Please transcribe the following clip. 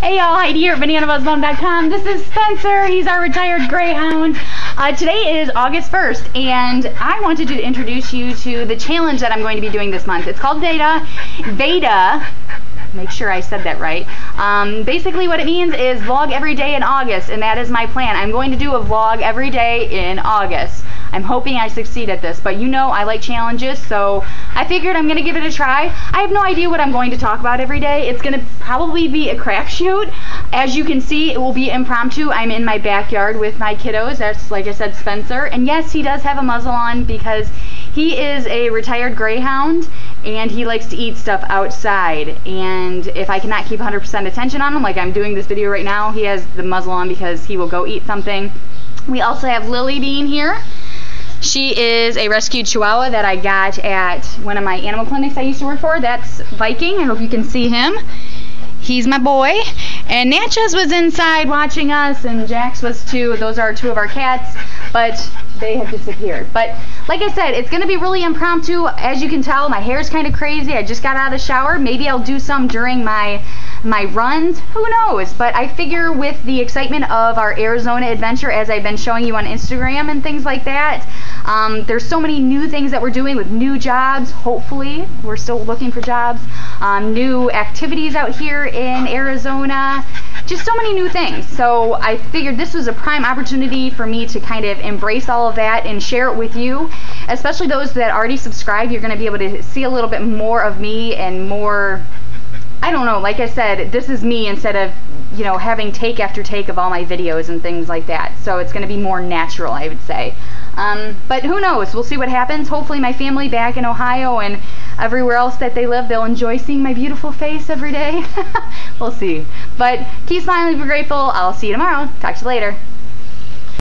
Hey y'all, Heidi here at BananaBuzzBomb.com. This is Spencer. He's our retired Greyhound. Uh, today is August 1st, and I wanted to introduce you to the challenge that I'm going to be doing this month. It's called Veda. Veda make sure I said that right. Um, basically what it means is vlog every day in August, and that is my plan. I'm going to do a vlog every day in August. I'm hoping I succeed at this, but you know I like challenges, so I figured I'm going to give it a try. I have no idea what I'm going to talk about every day. It's going to probably be a crapshoot. As you can see, it will be impromptu. I'm in my backyard with my kiddos. That's, like I said, Spencer. And yes, he does have a muzzle on because he is a retired greyhound and he likes to eat stuff outside and if I cannot keep 100% attention on him like I'm doing this video right now he has the muzzle on because he will go eat something we also have Lily Bean here she is a rescued chihuahua that I got at one of my animal clinics I used to work for. That's Viking. I hope you can see him. He's my boy. And Natchez was inside watching us, and Jax was too. Those are two of our cats, but they have disappeared. But like I said, it's going to be really impromptu. As you can tell, my hair is kind of crazy. I just got out of the shower. Maybe I'll do some during my my runs, who knows? But I figure with the excitement of our Arizona adventure, as I've been showing you on Instagram and things like that, um, there's so many new things that we're doing with new jobs, hopefully. We're still looking for jobs. Um, new activities out here in Arizona. Just so many new things. So I figured this was a prime opportunity for me to kind of embrace all of that and share it with you. Especially those that already subscribe, you're going to be able to see a little bit more of me and more I don't know, like I said, this is me instead of, you know, having take after take of all my videos and things like that. So it's going to be more natural, I would say. Um, but who knows? We'll see what happens. Hopefully my family back in Ohio and everywhere else that they live, they'll enjoy seeing my beautiful face every day. we'll see. But keep smiling, be grateful. I'll see you tomorrow. Talk to you later.